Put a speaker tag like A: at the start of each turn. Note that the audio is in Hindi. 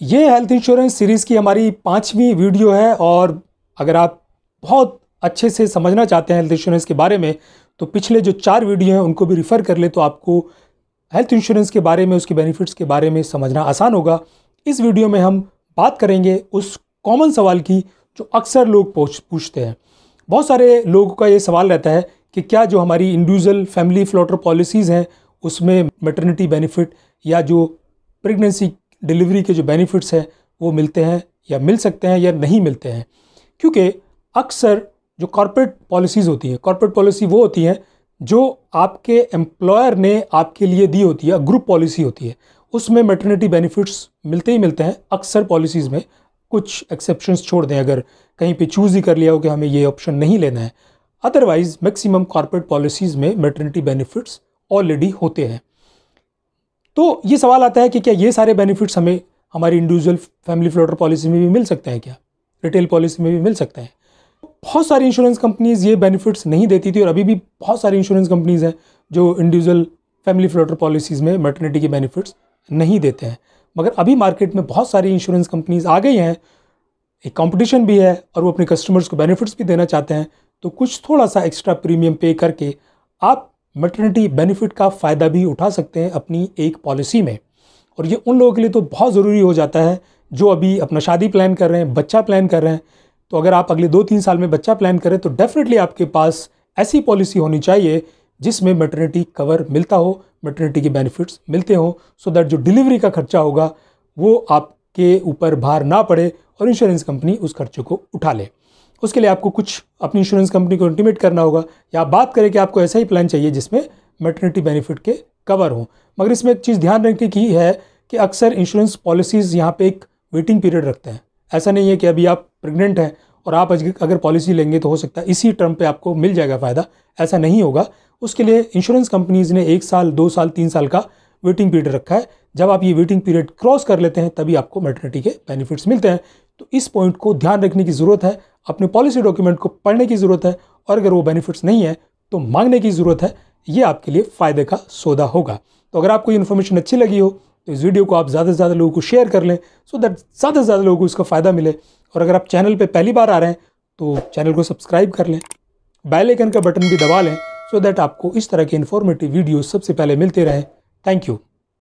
A: ये हेल्थ इंश्योरेंस सीरीज़ की हमारी पाँचवीं वीडियो है और अगर आप बहुत अच्छे से समझना चाहते हैं हेल्थ इंश्योरेंस के बारे में तो पिछले जो चार वीडियो हैं, उनको भी रिफ़र कर ले तो आपको हेल्थ इंश्योरेंस के बारे में, उसके बेनिफिट्स के बारे में समझना आसान होगा। इस वीडियो में हम बात करेंगे उस कॉमन सवाल की जो अक्सर लोग पूछते हैं। बहुत सारे लोगों का ये सवाल रहता है कि क्या जो हमारी इंडिविजुअल फैमिली फ्लोटर पॉलिसीज़ हैं, उसमें मेटर्निटी बेनिफिट या जो प्रेगनेंसी डिलीवरी के जो बेनिफिट्स हैं, वो मिलते हैं या मिल सकते हैं या नहीं मिलते हैं। क्योंकि अक्सर जो कॉरपोरेट पॉलिसीज़ होती हैं, कॉरपोरेट पॉलिसी वो होती हैं जो आपके एम्प्लॉयर ने आपके लिए दी होती है ग्रुप पॉलिसी होती है। उसमें मेटर्निटी बेनिफिट्स मिलते ही मिलते हैं, अक्सर पॉलिसीज़ में कुछ एक्सेप्शंस छोड़ दें। अगर कहीं पे चूज़ ही कर लिया हो कि हमें ये ऑप्शन नहीं लेना है। अदरवाइज़ मैक्सिमम कॉरपोरेट पॉलिसीज़ में मेटर्निटी बेनिफिट्स ऑलरेडी होते हैं। तो ये सवाल आता है कि क्या ये सारे बेनिफिट्स हमें हमारी इंडिविजुअल फैमिली फ्लोटर पॉलिसी में भी मिल सकते हैं क्या? रिटेल पॉलिसी में भी मिल सकते हैं। बहुत सारी इंश्योरेंस कंपनीज़ ये बेनिफिट्स नहीं देती थी और अभी भी बहुत सारी इंश्योरेंस कंपनीज़ हैं जो इंडिविजुअल फैमिली फ्लोटर पॉलिसीज़ में मटर्निटी के बेनिफिट्स नहीं देते हैं। मगर अभी मार्केट में बहुत सारी इंश्योरेंस कंपनीज़ आ गई हैं, एक कंपटीशन भी है और वो अपने कस्टमर्स को बेनिफिट्स भी देना चाहते हैं तो कुछ थोड़ा सा एक्स्ट्रा प्रीमियम पे करके आप मटर्निटी बेनिफिट का फ़ायदा भी उठा सकते हैं अपनी एक पॉलिसी में। और ये उन लोगों के लिए तो बहुत ज़रूरी हो जाता है जो अभी अपना शादी प्लान कर रहे हैं, बच्चा प्लान कर रहे हैं। तो अगर आप अगले दो तीन साल में बच्चा प्लान करें तो डेफिनेटली आपके पास ऐसी पॉलिसी होनी चाहिए जिसमें मेटर्निटी कवर मिलता हो मटर्निटी के बेनिफिट्स मिलते हों सो दैट जो डिलीवरी का खर्चा होगा वो आपके ऊपर भार ना पड़े और इंश्योरेंस कंपनी उस खर्चे को उठा ले। उसके लिए आपको कुछ अपनी इंश्योरेंस कंपनी को इंटीमेट करना होगा। या आप बात करें कि आपको ऐसा ही प्लान चाहिए जिसमें मेटर्निटी बेनिफिट के कवर हों। मगर इसमें एक चीज़ ध्यान रखने की है कि अक्सर इंश्योरेंस पॉलिसीज़ यहाँ पे एक वेटिंग पीरियड रखते हैं। ऐसा नहीं है कि अभी आप प्रेग्नेंट हैं और आप अगर पॉलिसी लेंगे तो हो सकता है इसी टर्म पे आपको मिल जाएगा फ़ायदा। ऐसा नहीं होगा। उसके लिए इंश्योरेंस कंपनीज़ ने एक साल, दो साल, तीन साल का वेटिंग पीरियड रखा है। जब आप ये वेटिंग पीरियड क्रॉस कर लेते हैं, तभी आपको मेटर्निटी के बेनिफिट्स मिलते हैं। तो इस पॉइंट को ध्यान रखने की ज़रूरत है, अपने पॉलिसी डॉक्यूमेंट को पढ़ने की ज़रूरत है और अगर वो बेनिफिट्स नहीं है तो मांगने की ज़रूरत है। ये आपके लिए फ़ायदे का सौदा होगा। तो अगर आपको ये इन्फॉर्मेशन अच्छी लगी हो तो इस वीडियो को आप ज़्यादा से ज़्यादा लोगों को शेयर कर लें सो दैट ज़्यादा से ज़्यादा लोगों को इसका फ़ायदा मिले। और अगर आप चैनल पर पहली बार आ रहे हैं तो चैनल को सब्सक्राइब कर लें। बेल आइकन का बटन भी दबा लें सो दैट आपको इस तरह के इन्फॉर्मेटिव वीडियो सबसे पहले मिलते रहें। Thank you